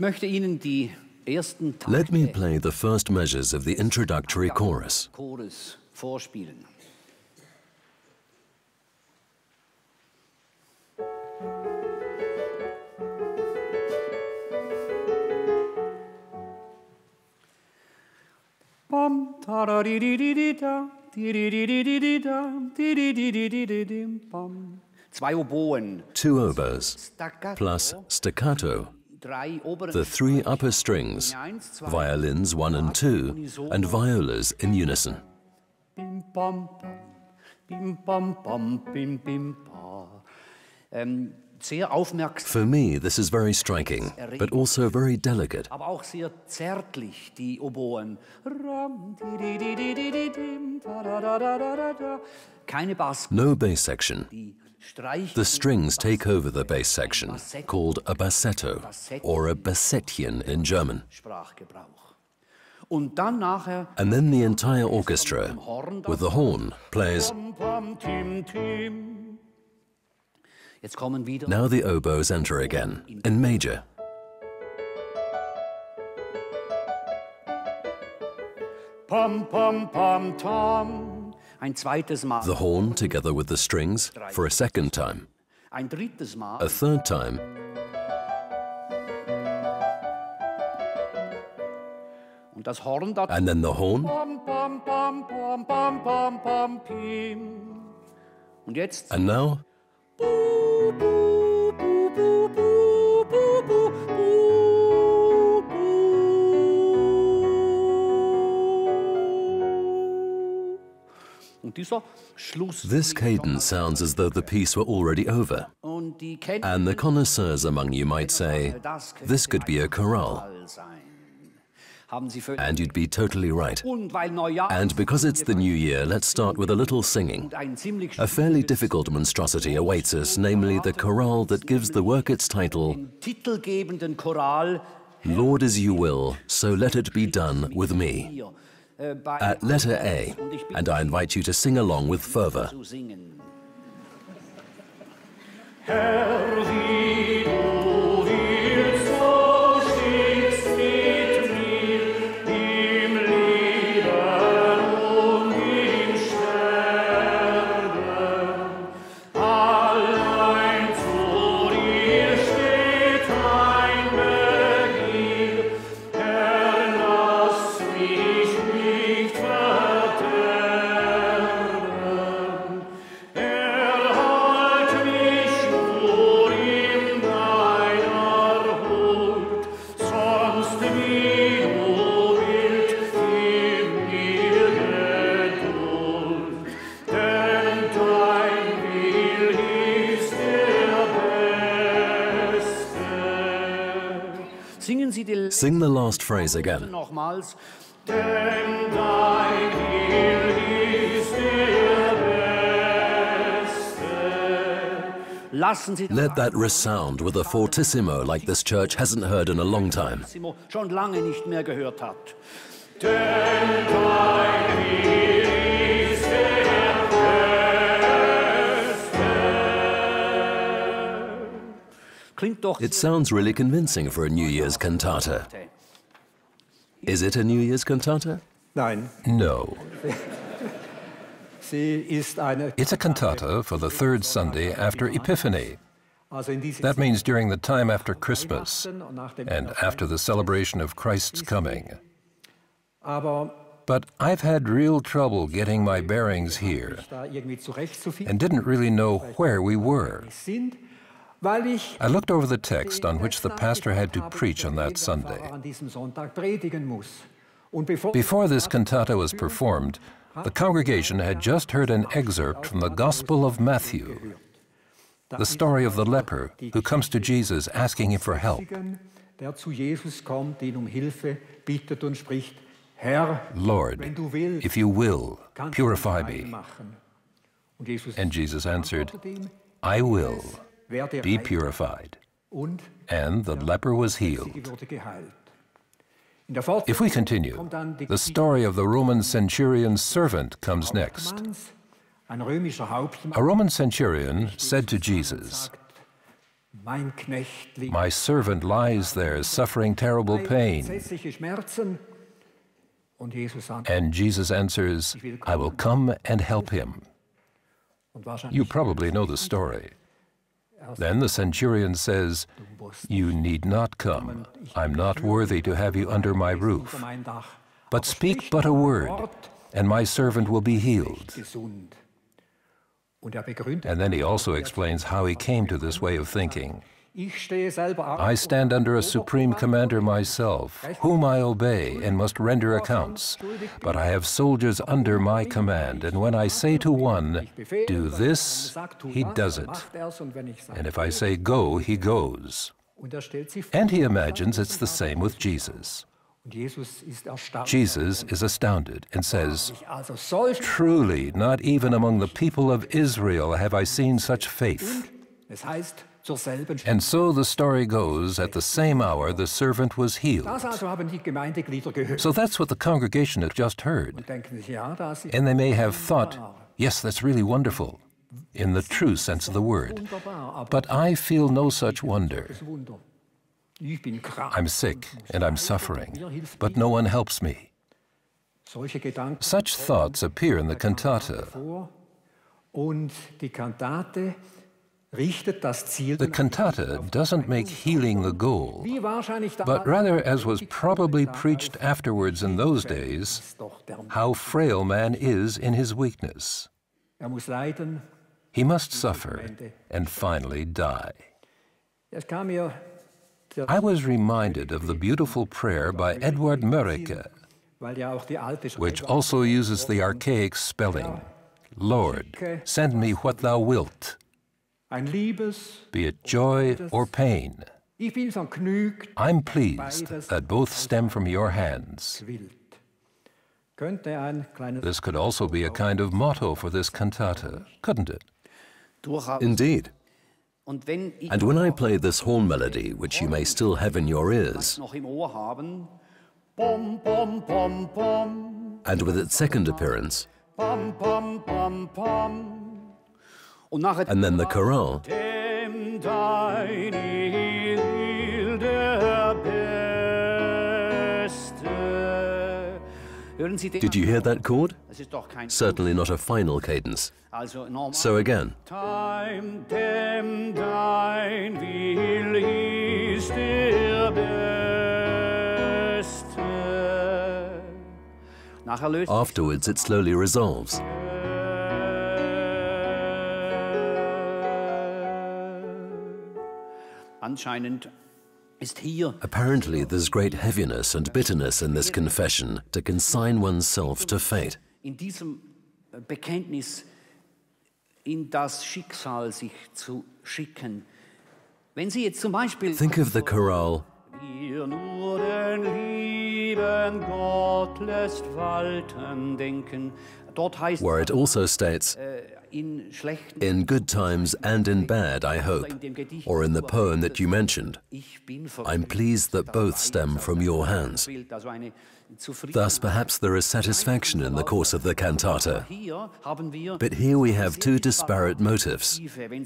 Let me play the first measures of the introductory chorus. Bum, ta da di di di di da, di-di-di-di-di-da, di di di di di di di bum. Two oboes plus staccato. The three upper strings, violins 1 and 2, and violas in unison. For me, this is very striking, but also very delicate. No bass section. The strings take over the bass section, called a bassetto, or a bassettchen in German. Sprachgebrauch. Und dann nachher And then the entire orchestra, with the horn, plays. Pam, pam, tim, tim. Jetzt kommen wieder Now the oboes enter again, in major. Tam the horn together with the strings for a second time, a third time, and then the horn. And now. This cadence sounds as though the piece were already over. Und die Kenntnis And the connoisseurs among you might say, this could be a chorale. sein. Haben Sie völlig. And you'd be totally right. Und weil Neujahr And because it's the new year, let's start with a little singing. A fairly difficult monstrosity awaits us, namely the chorale that gives the work its title, Lord as you will, so let it be done with me, at letter A, and I invite you to sing along with fervor. Sing the last phrase again. nochmals. Lassen Sie Let that resound with a fortissimo like this church hasn't heard in a long time. It sounds really convincing for a New Year's cantata. Is it a New Year's cantata? No. sie ist eine. It's a cantata for the third Sunday after Epiphany. Also in diesem That means during the time after Christmas Weihnachten und nach dem and after the celebration of Christ's coming. But I've had real trouble getting my bearings here da irgendwie zurechtzufinden and didn't really know where we were. I looked over the text on which the pastor had to preach on that Sunday. Before this cantata was performed, the congregation had just heard an excerpt from the Gospel of Matthew, the story of the leper who comes to Jesus asking him for help. Lord, if you will, purify me. And Jesus answered, I will be purified. And the leper was healed. wurde geheilt. In der If we continue, kommt dann die the story of the Roman centurion's servant comes next. Hauptmanns, ein römischer Hauptmann, A Roman centurion said to Jesus, Mein Knecht liegt My servant lies there suffering terrible pain. entsetzliche Schmerzen. Und Jesus sagt, And Jesus answers, I will come and help him. You probably know the story. Then the centurion says, You need not come. I'm not worthy to have you under my roof. But speak but a word, and my servant will be healed. And then he also explains how he came to this way of thinking. Ich stehe selber auch I stand under a supreme commander myself, whom I obey and must render accounts. But I have soldiers under my command, and when I say to one, Do this, he does it. macht er's, und wenn ich sage, And if I say go, he goes. und stellt sie vor. And he imagines it's the same with Jesus. Jesus ist erstaunt. Jesus is astounded and says, Truly, not even among the people of Israel have I seen such faith. Es heißt, zur selben Stunde. And so the story goes, at the same hour the servant was healed. Das also haben die Gemeindeglieder gehört. So that's what the congregation had just heard. Und denken sich, ja, das ist And they may have thought, yes, that's really wonderful, in the true sense of the word. But I feel no such wonder. das Wunder. Ich bin krank. I'm sick and I'm suffering, but no one helps me. Such thoughts appear in the cantata. The cantata doesn't make healing the goal, wie wahrscheinlich der but rather, as was probably preached afterwards in those days, ist doch der how frail man is in his weakness. Er. He must suffer and finally die. Es kam mir der, I was reminded of the beautiful prayer by Edward Mörike, weil ja auch die alte which also uses the archaic spelling Lord, send me what thou wilt. Be it joy or pain. Ich bin vergnügt, I'm pleased that both stem from your hands. wild. Könnte ein kleines This could also be a kind of motto for this cantata, couldn't it? Indeed. Und wenn ich And when I play this horn melody, which you may still have in your ears, and with its second appearance, and then the chorale, dem dein Heil der Beste. Hören Sie den? did you hear that chord? Das ist doch kein Certainly not a final cadence. So again, Time, dem dein Will ist der Beste. Nachher löst afterwards it slowly resolves. Apparently, there's great heaviness and bitterness in this confession to consign oneself to fate. in diesem äh, Bekenntnis in das Schicksal sich zu schicken. Wenn Sie jetzt zum Beispiel Think of the chorale, Wer nur den lieben Gott lässt walten denken. Dort heißt where it also states, äh, in good times and in bad, I hope, or in the poem that you mentioned. I'm pleased that both stem from your hands. verweilt, also eine Zufriedenheit. Thus, perhaps there is satisfaction in the course of the cantata. Hier haben wir But here we have two disparate motives.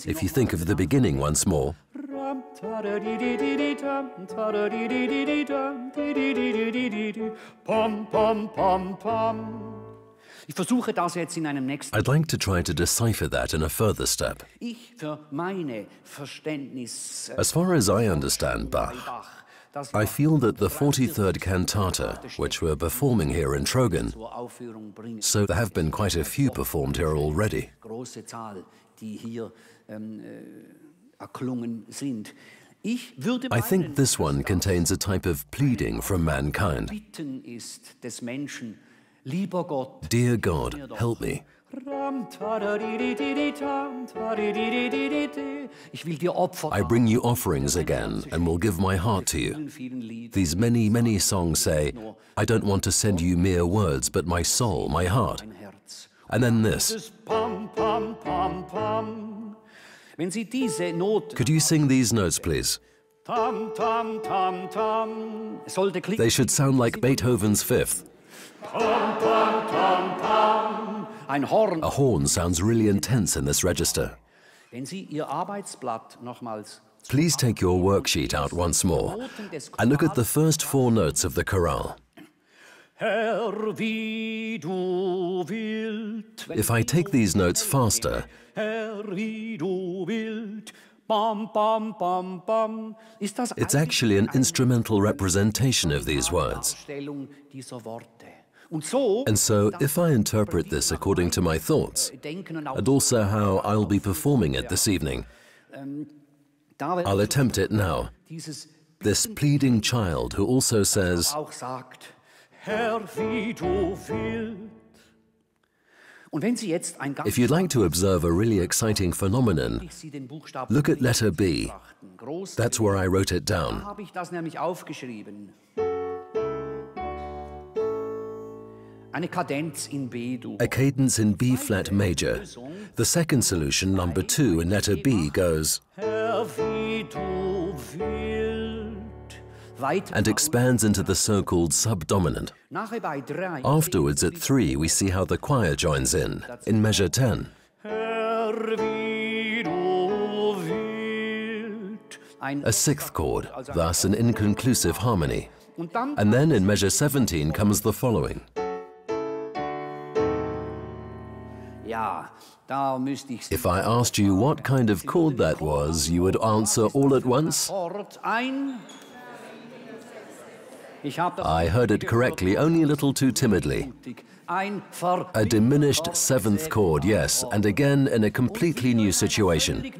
If you think of the beginning once more, pom, pom, pom, pom. Ich versuche das jetzt in einem nächsten. I'd like to try to decipher that in a further step. Ich für meine Verständnis As far as I understand Bach, I feel that the 43rd cantata, which we're performing here in Trogen, zur Aufführung bringt. so there have been quite a few performed here already. Große Zahl, die hier ähm, äh, erklungen sind. Ich würde I think this one contains a type of pleading from mankind. Bitten ist des Menschen, lieber Gott, Dear God, help me. I bring you offerings again and will give my heart to you. vielen, vielen Lieder. These many, many songs say, I don't want to send you mere words, but my soul, my heart. And then this. Could you sing these notes, please? They should sound like Beethoven's fifth. Ein Horn. A horn sounds really intense in this register. Wenn Sie Ihr Arbeitsblatt nochmals Please take your worksheet out once more and look at the first four notes of the chorale. If I take these notes faster, it's actually an instrumental representation of these words. And so, if I interpret this according to my thoughts, and also how I'll be performing it this evening, I'll attempt it now. This pleading child who also says, if you'd like to observe a really exciting phenomenon, look at letter B. That's where I wrote it down. A cadence in B flat major. The second solution, number two, in letter B, goes and expands into the so-called subdominant. Afterwards, at three, we see how the choir joins in, in measure 10. A sixth chord, thus an inconclusive harmony. And then in measure 17 comes the following. If I asked you what kind of chord that was, you would answer all at once? I heard it correctly, only a little too timidly. A diminished seventh chord, yes, and again in a completely new situation.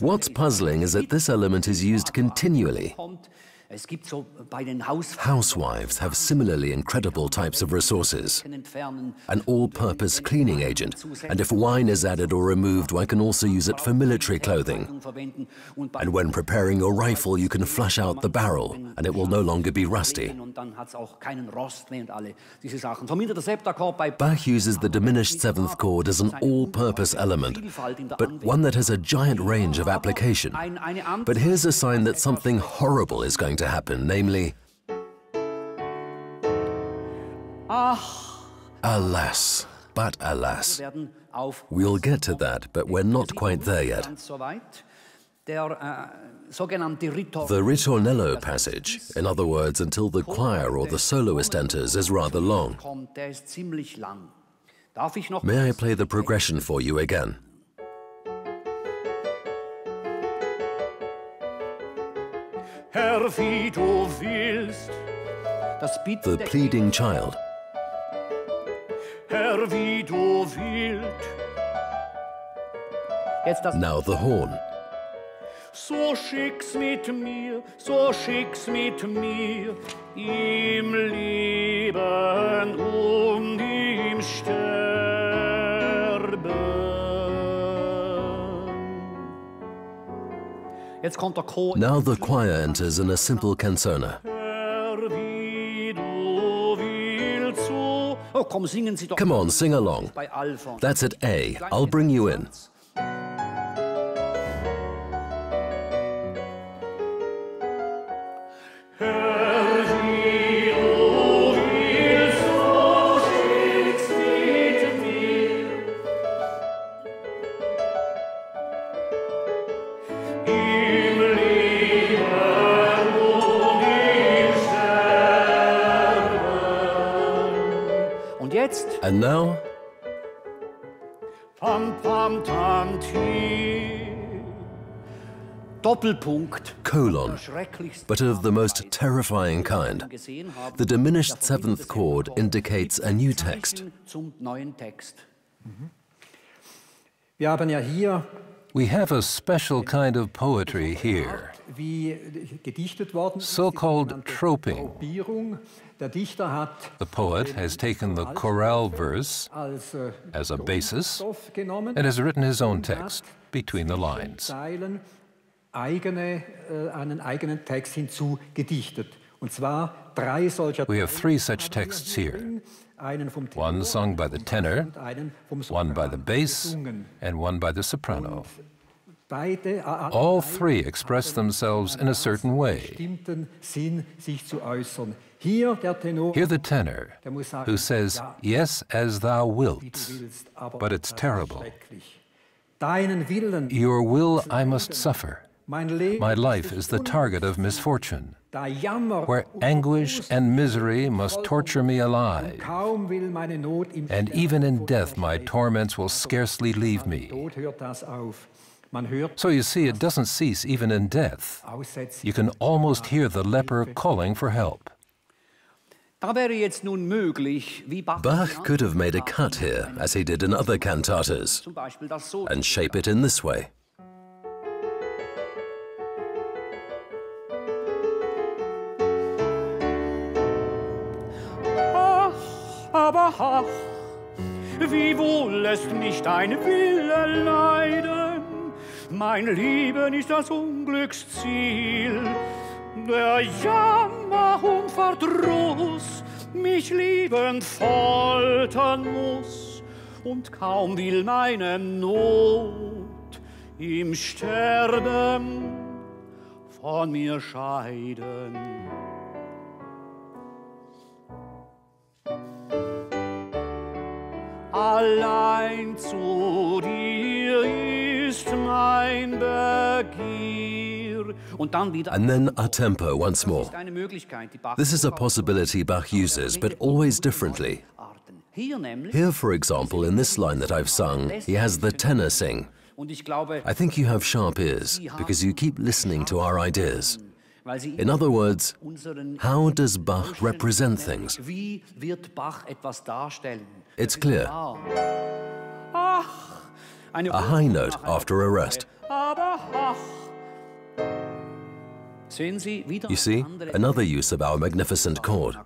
What's puzzling is that this element is used continually. Housewives have similarly incredible types of resources. An all-purpose cleaning agent, and if wine is added or removed, one can also use it for military clothing. And when preparing your rifle, you can flush out the barrel, and it will no longer be rusty. Bach uses the diminished seventh chord as an all-purpose element, but one that has a giant range of application. But here's a sign that something horrible is going to happen, namely... Alas, but alas. We'll get to that, but we're not quite there yet. The ritornello passage, in other words, until the choir or the soloist enters, is rather long. May I play the progression for you again? The pleading child. Now the horn. So schick's mit mir, so schick's mit mir, im Leben und Now the choir enters in a simple canzona. Oh, Come on, sing along. That's at A. I'll bring you in. And now? Doppelpunkt. Colon, but of the most terrifying kind. The diminished seventh chord indicates a new text. We have a special kind of poetry here, so-called troping. The poet has taken the chorale verse as a basis and has written his own text between the lines. We have three such texts here. One sung by the tenor, one by the bass, and one by the soprano. All three express themselves in a certain way. Hear the tenor, who says, Yes, as thou wilt, but it's terrible. Your will I must suffer. My life is the target of misfortune, where anguish and misery must torture me alive. And even in death, my torments will scarcely leave me. So you see, it doesn't cease even in death. You can almost hear the leper calling for help. Bach could have made a cut here, as he did in other cantatas, and shape it in this way. aber ach, wie wohl lässt mich dein Wille leiden. Mein Leben ist das Unglücksziel, der Jammer und Verdruss mich liebend foltern muss und kaum will meine Not im Sterben von mir scheiden. Allein zu dir ist mein Begier. Und dann wieder. And then a tempo once more. This is a possibility Bach uses, but always differently. Here, for example, in this line that I've sung, he has the tenor sing. I think you have sharp ears because you keep listening to our ideas. In other words, how does Bach represent things? It's clear. A high note after a rest. You see, another use of our magnificent chord.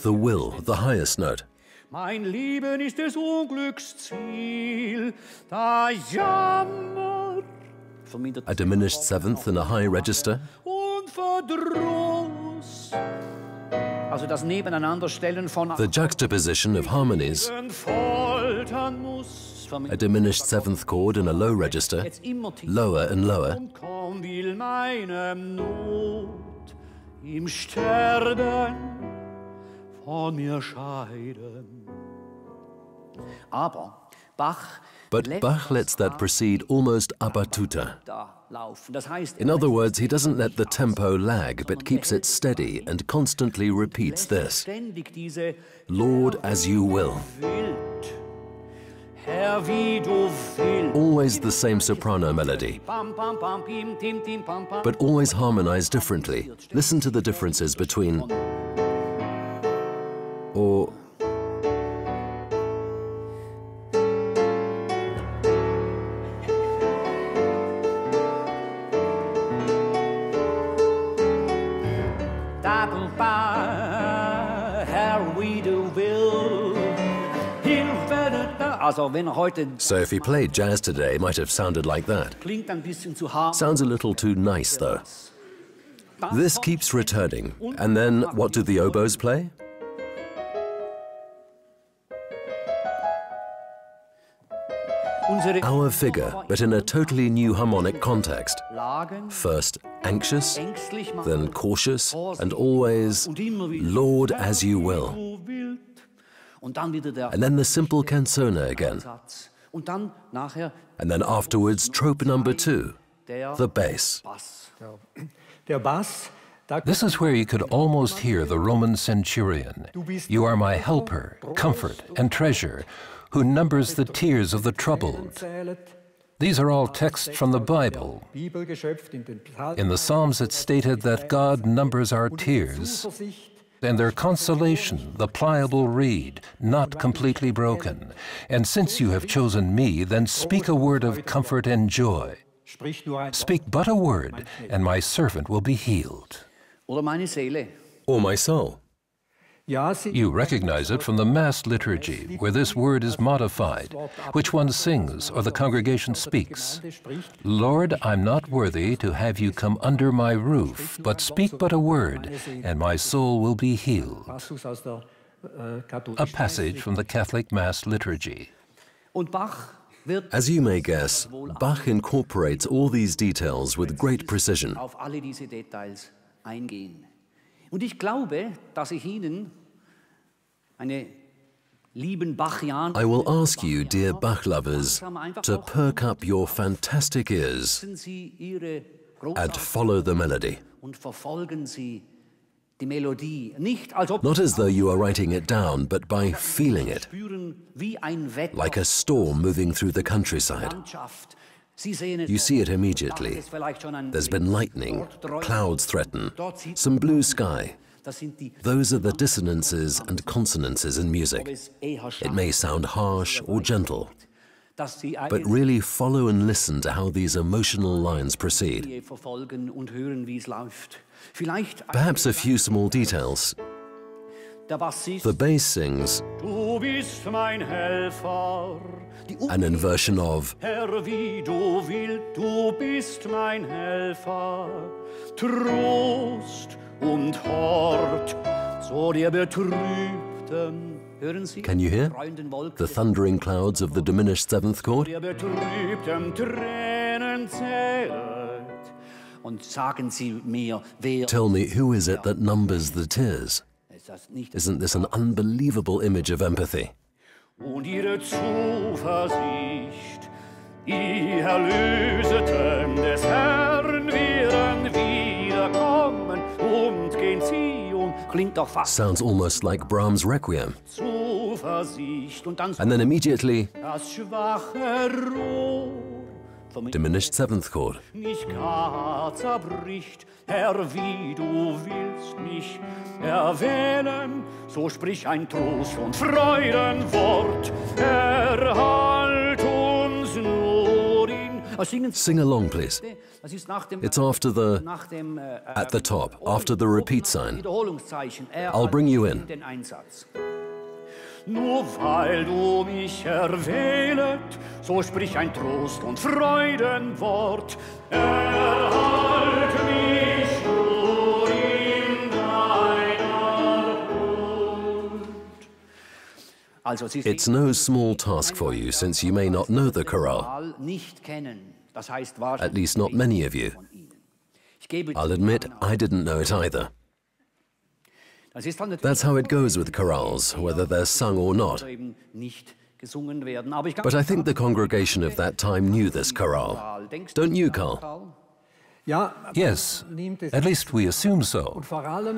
The will, the highest note. Mein Leben ist des Unglücksziel, da Jammer. A diminished seventh in a high register. The juxtaposition of harmonies. A diminished seventh chord in a low register, lower and lower. Im Sterben von mir scheiden. But Bach lets that proceed almost a battuta. In other words, he doesn't let the tempo lag, but keeps it steady and constantly repeats this Lord, as you will. Always the same soprano melody, but always harmonized differently. Listen to the differences between. Or So if he played jazz today, it might have sounded like that. Sounds a little too nice, though. This keeps returning. And then, what do the oboes play? Our figure, but in a totally new harmonic context. First anxious, then cautious, and always, Lord, as you will. And then the simple canzone again. And then afterwards, trope number two, the bass. This is where you could almost hear the Roman centurion. You are my helper, comfort, and treasure, who numbers the tears of the troubled. These are all texts from the Bible. In the Psalms, it's stated that God numbers our tears and their consolation, the pliable reed, not completely broken. And since you have chosen me, then speak a word of comfort and joy. Speak but a word, and my servant will be healed. O my soul. You recognize it from the Mass liturgy, where this word is modified, which one sings or the congregation speaks. Lord, I'm not worthy to have you come under my roof, but speak but a word, and my soul will be healed. A passage from the Catholic Mass liturgy. As you may guess, Bach incorporates all these details with great precision. I will ask you, dear Bach lovers, to perk up your fantastic ears and follow the melody. Not as though you are writing it down, but by feeling it, like a storm moving through the countryside. You see it immediately. There's been lightning, clouds threaten, some blue sky. Those are the dissonances and consonances in music. It may sound harsh or gentle, but really follow and listen to how these emotional lines proceed. Perhaps a few small details. The bass sings an inversion of Trost und Hort, so der betrübten Can you hear the thundering clouds of the diminished seventh chord? Tell me, who is it that numbers the tears? Isn't this an unbelievable image of empathy? Sounds almost like Brahms' Requiem. Zuversicht und dann And then immediately, das schwache Rohr diminished seventh chord. Mich zerbricht, Herr, wie du willst mich erwählen, so sprich ein Trost und Freudenwort, erhalt uns nur in... Sing along, please. It's after the, at the top, after the repeat sign. I'll bring you in. Nur weil du mich erwählet, so sprich ein Trost und Freudenwort. Erhalt It's no small task for you since you may not know the chorale. At least not many of you. I'll admit I didn't know it either. That's how it goes with chorales, whether they're sung or not. But I think the congregation of that time knew this chorale. Don't you, Karl? Yes, at least we assume so.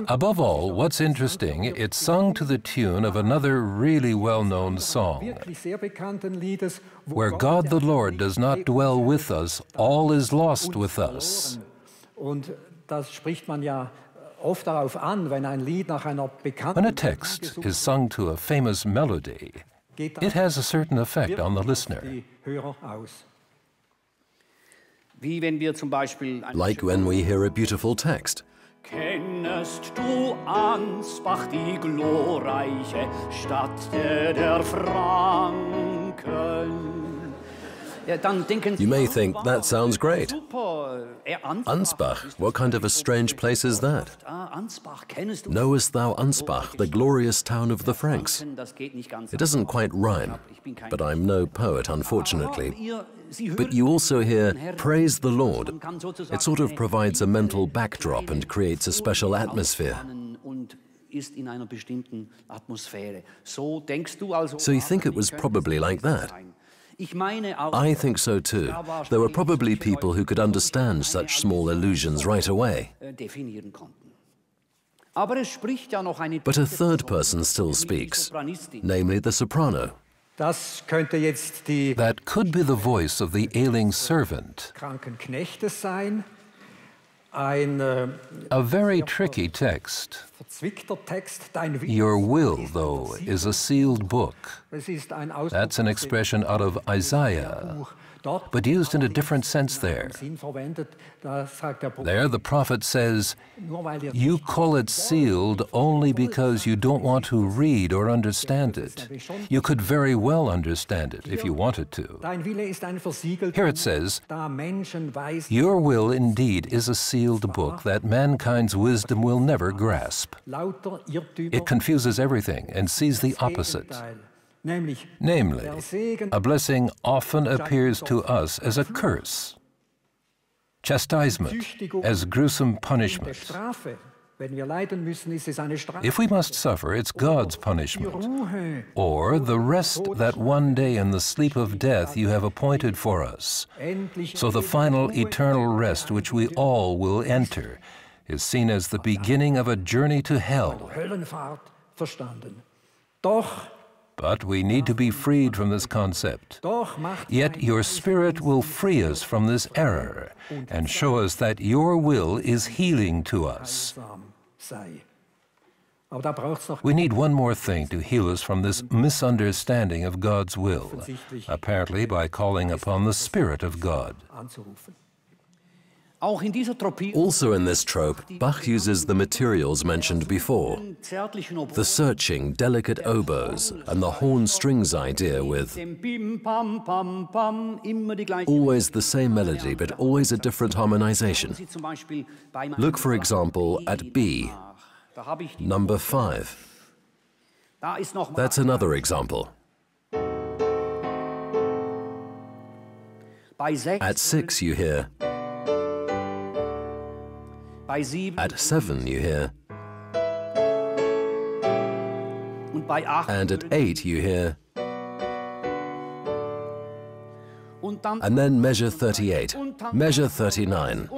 Above all, what's interesting, it's sung to the tune of another really well known song. Where God the Lord does not dwell with us, all is lost with us. When a text is sung to a famous melody, it has a certain effect on the listener. Like when we hear a beautiful text. Kennest du Ansbach, die glorreiche Stadt der Franken? You may think that sounds great. Ansbach, what kind of a strange place is that? Knowest thou Ansbach, the glorious town of the Franks? It doesn't quite rhyme, but I'm no poet, unfortunately. But you also hear, Praise the Lord. It sort of provides a mental backdrop and creates a special atmosphere. So you think it was probably like that? I think so too. There were probably people who could understand such small illusions right away. But a third person still speaks, namely the soprano. That could be the voice of the ailing servant. Äh, a very tricky text. Your will, though, is a sealed book. That's an expression out of Isaiah but used in a different sense there. There, the prophet says, You call it sealed only because you don't want to read or understand it. You could very well understand it if you wanted to. Here it says, Your will indeed is a sealed book that mankind's wisdom will never grasp. It confuses everything and sees the opposite. Namely, a blessing often appears to us as a curse, chastisement as gruesome punishment, If we must suffer, it's God's punishment, or the rest that one day in the sleep of death you have appointed for us. So the final eternal rest which we all will enter is seen as the beginning of a journey to hell. But we need to be freed from this concept. Yet your Spirit will free us from this error and show us that your will is healing to us. We need one more thing to heal us from this misunderstanding of God's will, apparently by calling upon the Spirit of God. Also in this trope, Bach uses the materials mentioned before the searching, delicate oboes and the horn strings idea with always the same melody but always a different harmonization. Look, for example, at B, number 5. That's another example. At 6 you hear at seven, you hear. And at eight, you hear. And then measure 38, measure 39,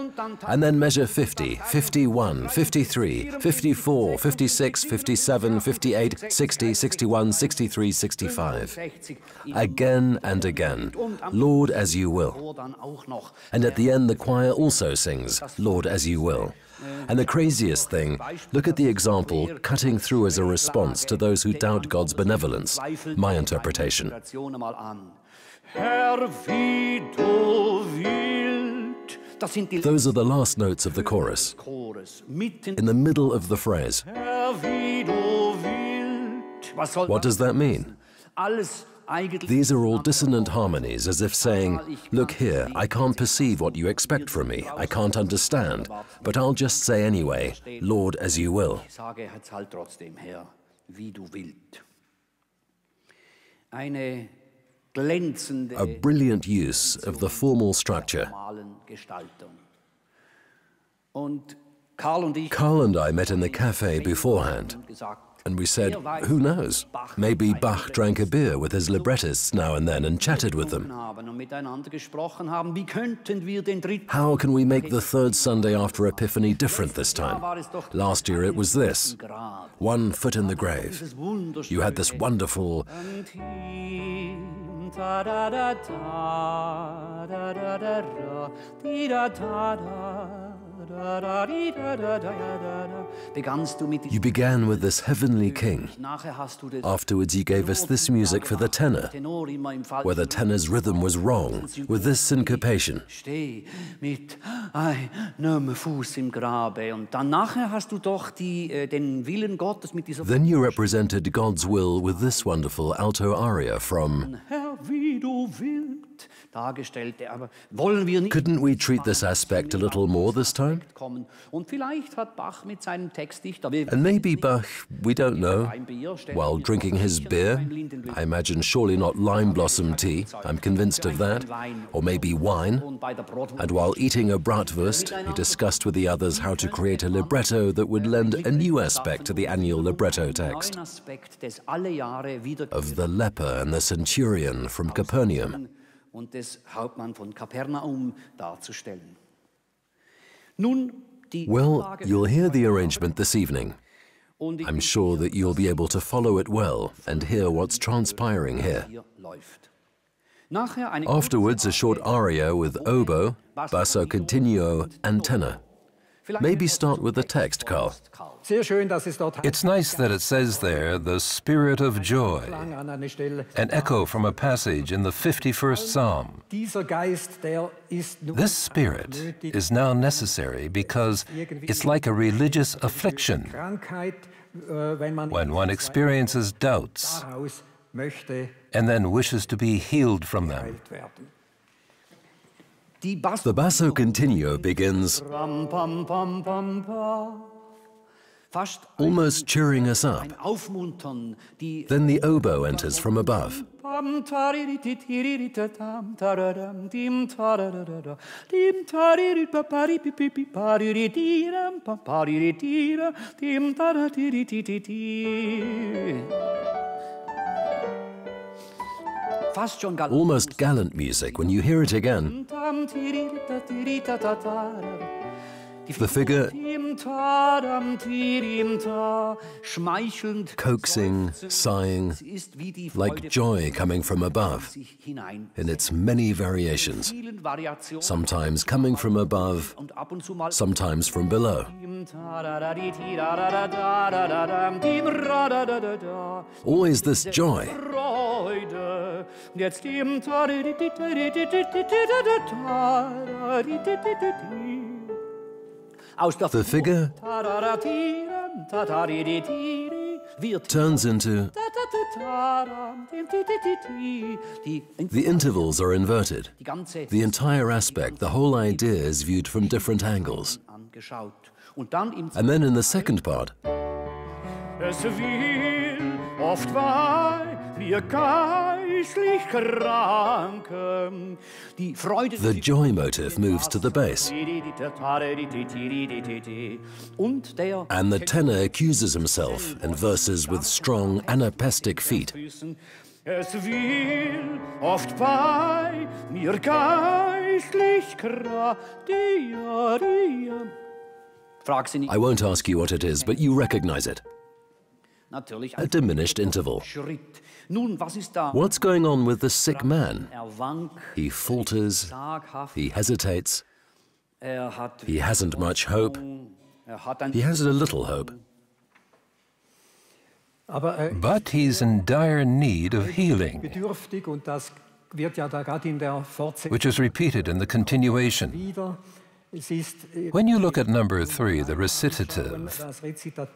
and then measure 50, 51, 53, 54, 56, 57, 58, 60, 61, 63, 65. Again and again, Lord as you will. And at the end the choir also sings, Lord as you will. And the craziest thing, look at the example cutting through as a response to those who doubt God's benevolence, my interpretation. Those are the last notes of the chorus, in the middle of the phrase. What does that mean? These are all dissonant harmonies, as if saying, Look here, I can't perceive what you expect from me, I can't understand, but I'll just say anyway, Lord, as you will. A brilliant use of the formal structure. Karl and I met in the cafe beforehand, and we said, who knows? Maybe Bach drank a beer with his librettists now and then and chatted with them. How can we make the third Sunday after Epiphany different this time? Last year it was this one foot in the grave. You had this wonderful you began with this heavenly king. Afterwards, you gave us this music for the tenor, where the tenor's rhythm was wrong, with this syncopation. Then you represented God's will with this wonderful alto aria from couldn't we treat this aspect a little more this time? And maybe Bach, we don't know, while drinking his beer, I imagine surely not lime blossom tea, I'm convinced of that, or maybe wine, and while eating a bratwurst, he discussed with the others how to create a libretto that would lend a new aspect to the annual libretto text. of the leper and the centurion from Capernaum und des Hauptmann von Kapernaum darzustellen. Nun, die well, you'll hear the arrangement this evening. I'm sure that you'll be able to follow it well and hear what's transpiring here. Afterwards, a short aria with oboe, basso continuo, and tenor. Maybe start with the text, Karl. It's nice that it says there, the Spirit of Joy, an echo from a passage in the 51st Psalm. This Spirit is now necessary because it's like a religious affliction. When one experiences doubts and then wishes to be healed from them. The basso continuo begins almost cheering us up. Then the oboe enters from above. Almost gallant music when you hear it again. The figure coaxing, sighing, like joy coming from above in its many variations, sometimes coming from above, sometimes from below. Always this joy. The figure turns into. The intervals are inverted. The entire aspect, the whole idea is viewed from different angles. And then in the second part, the joy motive moves to the bass. And the tenor accuses himself in verses with strong anapestic feet. Es will oft bei mir geistlich I won't ask you what it is, but you recognize it. A diminished interval. What's going on with the sick man? He falters, he hesitates, he hasn't much hope, he has a little hope. But he's in dire need of healing, which is repeated in the continuation. When you look at number three, the recitative,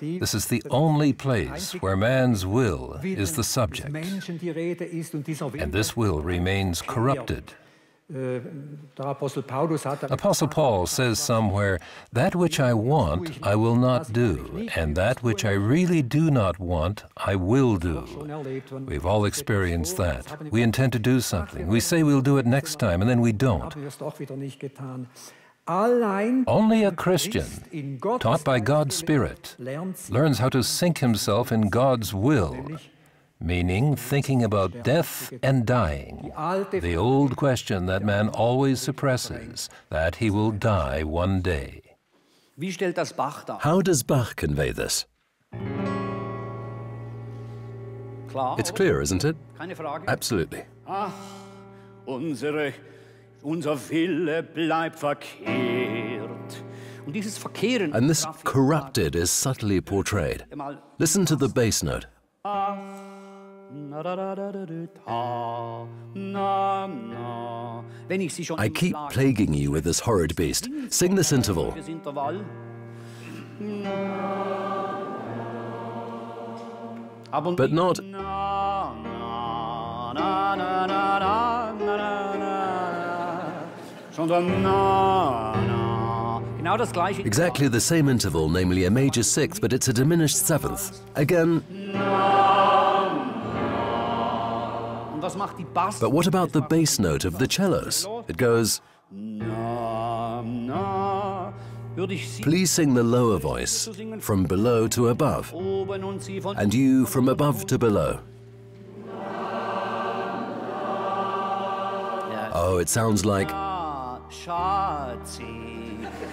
this is the only place where man's will is the subject. And this will remains corrupted. Apostle Paul says somewhere, That which I want, I will not do, and that which I really do not want, I will do. We've all experienced that. We intend to do something. We say we'll do it next time, and then we don't. Only a Christian, taught by God's Spirit, learns how to sink himself in God's will, meaning thinking about death and dying, the old question that man always suppresses, that he will die one day. How does Bach convey this? It's clear, isn't it? Absolutely. Unser Wille bleibt verkehrt. And this corrupted is subtly portrayed. Listen to the bass note. I keep plaguing you with this horrid beast. Sing this interval. But not. Exactly the same interval, namely a major sixth, but it's a diminished seventh. Again. But what about the bass note of the cellos? It goes. Please sing the lower voice from below to above, and you from above to below. Oh, it sounds like. Schatzi,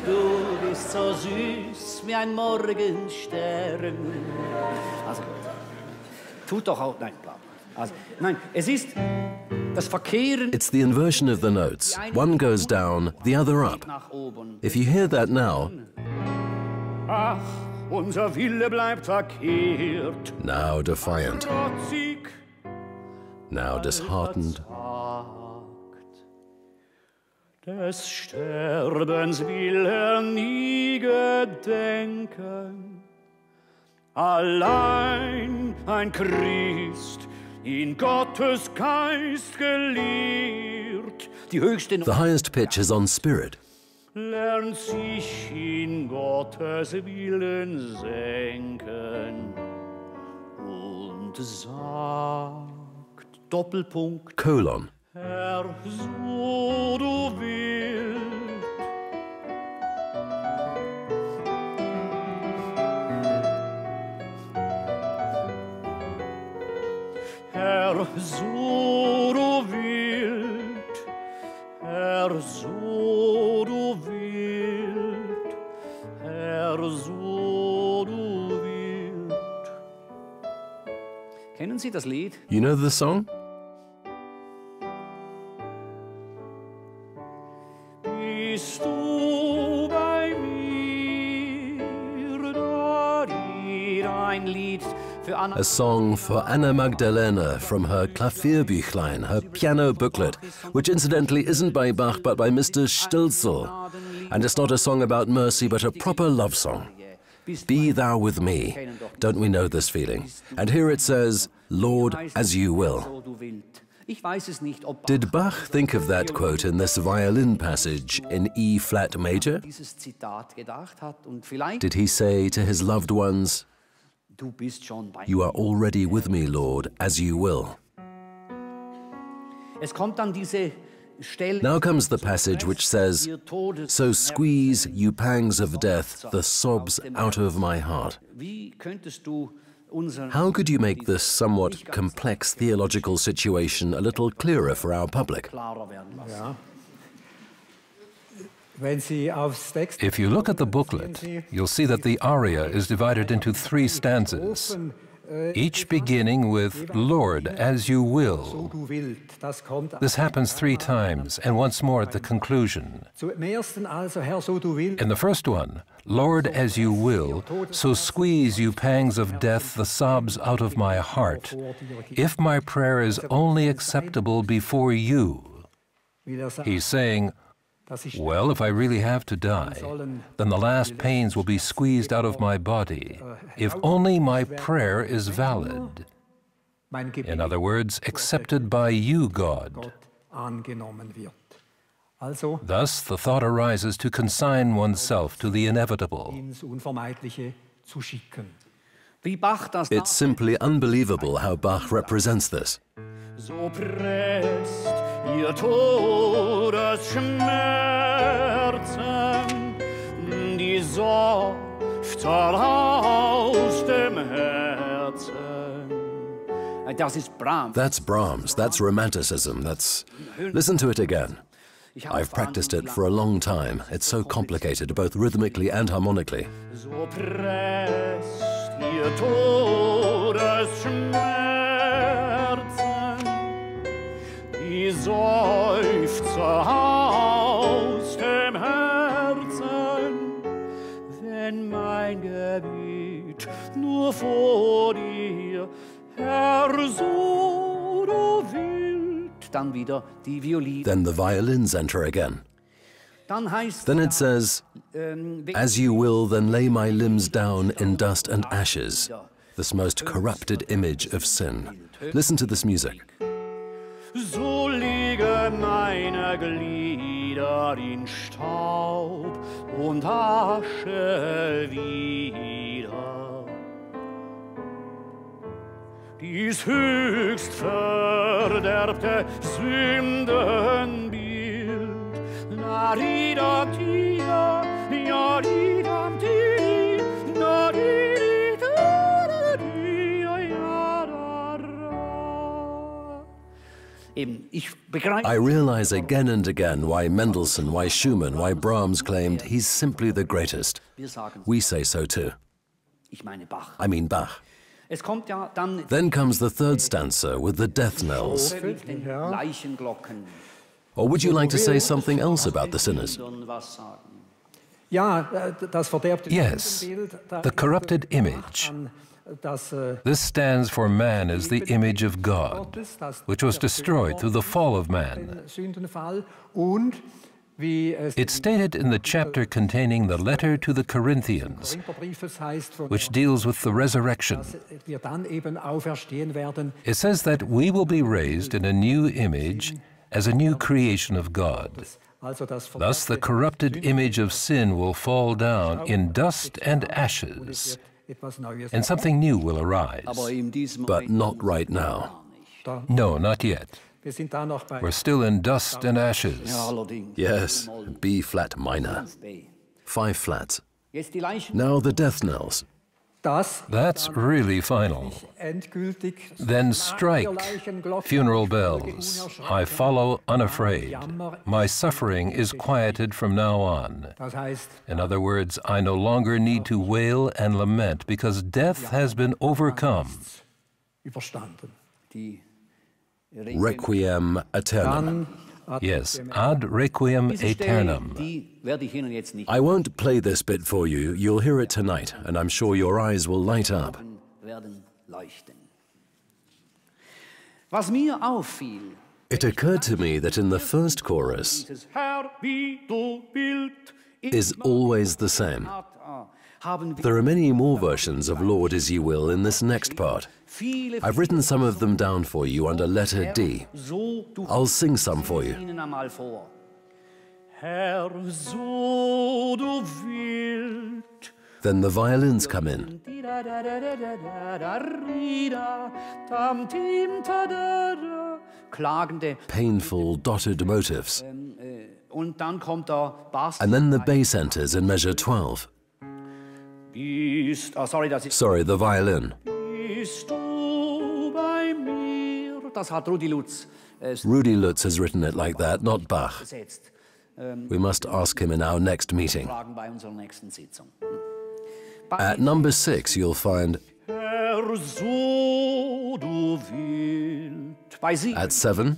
du bist so süß wie ein Morgenstern. Also, tut doch auch, nein, bla. Also, nein, es ist das Verkehren. It's the inversion of the notes. One goes down, the other up. If you hear that now. Ach, unser Wille bleibt verkehrt. Now defiant. Now disheartened. Des Sterbens will er nie gedenken. Allein ein Christ, in Gottes Geist gelehrt. Die höchste The highest pitch is on spirit. Lernt sich in Gottes Willen senken und sagt Doppelpunkt. Colon. Herr, so du willst. Herr, so du willst. Herr, so du willst. Herr, so du willst. Kennen Sie das Lied? You know the song? A song for Anna Magdalena from her Klavierbüchlein, her piano booklet, which incidentally isn't by Bach but by Mr. Stölzel. And it's not a song about mercy but a proper love song. Be thou with me. Don't we know this feeling? And here it says, Lord, as you will. Did Bach think of that quote in this violin passage in E flat major? Did he say to his loved ones, you are already with me, Lord, as you will. Now comes the passage which says, So squeeze, you pangs of death, the sobs out of my heart. How could you make this somewhat complex theological situation a little clearer for our public? If you look at the booklet, you'll see that the aria is divided into three stanzas, each beginning with Lord, as you will. This happens three times and once more at the conclusion. In the first one, Lord, as you will, so squeeze, you pangs of death, the sobs out of my heart, if my prayer is only acceptable before you. He's saying, well, if I really have to die, then the last pains will be squeezed out of my body, if only my prayer is valid. In other words, accepted by you, God. Thus, the thought arises to consign oneself to the inevitable. It's simply unbelievable how Bach represents this. So ihr Todesschmerzen, die Seufzer aus dem Herzen. That's Brahms. That's romanticism. That's. Listen to it again. I've practiced it for a long time. It's so complicated, both rhythmically and harmonically. So die Seufzer aus dem Herzen, wenn mein Gebet nur vor dir, Herr, so du willst. Dann wieder die Violine. Then the violins enter again. Then it says, ähm, As you will, then lay my limbs down in dust and ashes, this most corrupted image of sin. Listen to this music so liegen meine Glieder in Staub und Asche wieder. Dies höchst verderbte Sündenbild, Narida Tia, Yarida Tia, I realize again and again why Mendelssohn, why Schumann, why Brahms claimed he's simply the greatest. We say so too. I mean Bach. Then comes the third stanza with the death knells. Or would you like to say something else about the sinners? Yes, the corrupted image. This stands for man as the image of God, which was destroyed through the fall of man. It's stated in the chapter containing the letter to the Corinthians, which deals with the resurrection. It says that we will be raised in a new image as a new creation of God. Thus, the corrupted image of sin will fall down in dust and ashes and something new will arise. But not right now. No, not yet. We're still in dust and ashes. Yes, B flat minor. Five flats. Now the death knells. That's really final. Then strike, funeral bells. I follow unafraid. My suffering is quieted from now on. In other words, I no longer need to wail and lament because death has been overcome. Requiem aeternam. Yes, ad requiem aeternam. I won't play this bit for you. You'll hear it tonight, and I'm sure your eyes will light up. It occurred to me that in the first chorus is always the same. There are many more versions of Lord as you will in this next part. I've written some of them down for you under letter D. I'll sing some for you. Then the violins come in. Painful dotted motifs. And then the bass enters in measure 12. Sorry, the violin. Das hat Rudi Lutz. Rudi Lutz has written it like that, not Bach. We must ask him in our next meeting. At number six, you'll find at seven,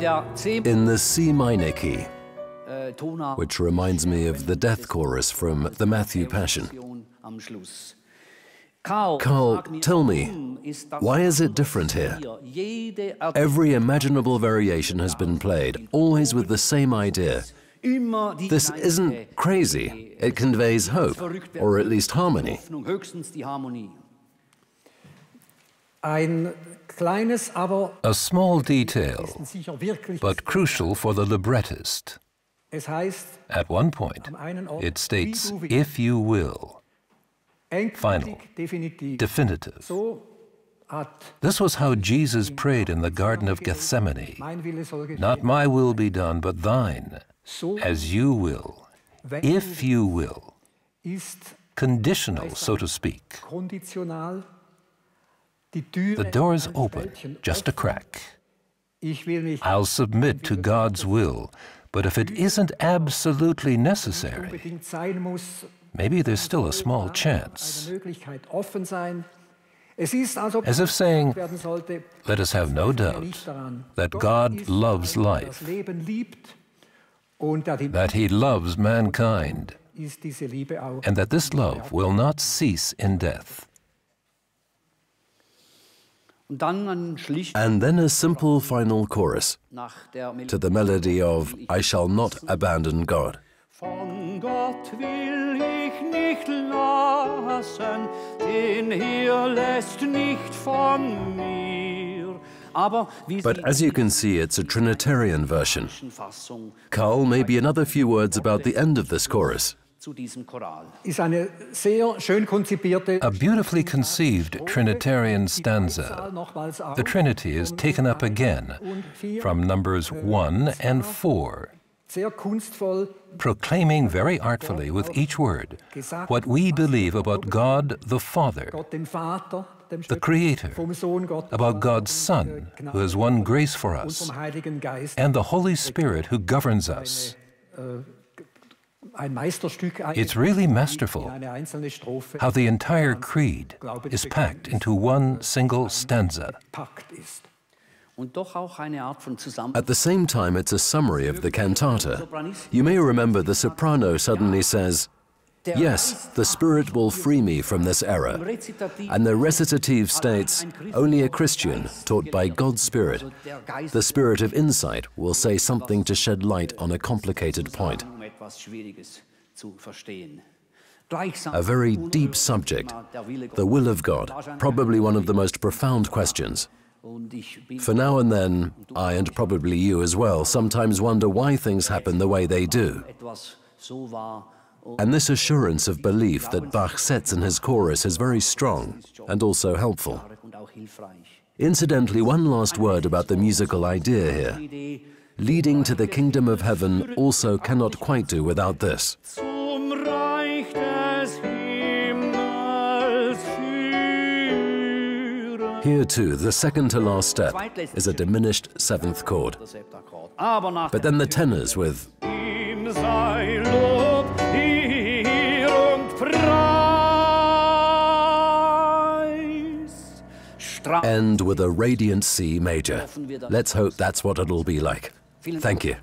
In the C minor key, which reminds me of the death chorus from the Matthew Passion. Karl, tell me, why is it different here? Every imaginable variation has been played, always with the same idea. This isn't crazy. It conveys hope, or at least harmony. A small detail, but crucial for the librettist. At one point, it states, if you will. Final, definitive. This was how Jesus prayed in the Garden of Gethsemane. Not my will be done, but thine, as you will, if you will. Conditional, so to speak. The door is open, just a crack. I'll submit to God's will, but if it isn't absolutely necessary, maybe there's still a small chance. As if saying, let us have no doubt that God loves life, that He loves mankind, and that this love will not cease in death. And then a simple final chorus to the melody of I Shall Not Abandon God. But as you can see, it's a Trinitarian version. Karl, maybe another few words about the end of this chorus. A beautifully conceived Trinitarian stanza. The Trinity is taken up again from Numbers 1 and 4, proclaiming very artfully with each word what we believe about God the Father, the Creator, about God's Son, who has won grace for us, and the Holy Spirit who governs us. It's really masterful how the entire creed is packed into one single stanza. At the same time, it's a summary of the cantata. You may remember the soprano suddenly says, Yes, the Spirit will free me from this error. And the recitative states, only a Christian, taught by God's Spirit, the Spirit of insight, will say something to shed light on a complicated point. A very deep subject, the will of God, probably one of the most profound questions. For now and then, I and probably you as well sometimes wonder why things happen the way they do. And this assurance of belief that Bach sets in his chorus is very strong and also helpful. Incidentally, one last word about the musical idea here. Leading to the kingdom of heaven also cannot quite do without this. Here too, the second to last step is a diminished seventh chord. But then the tenors with end with a radiant C major. Let's hope that's what it'll be like. Thank you.